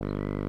you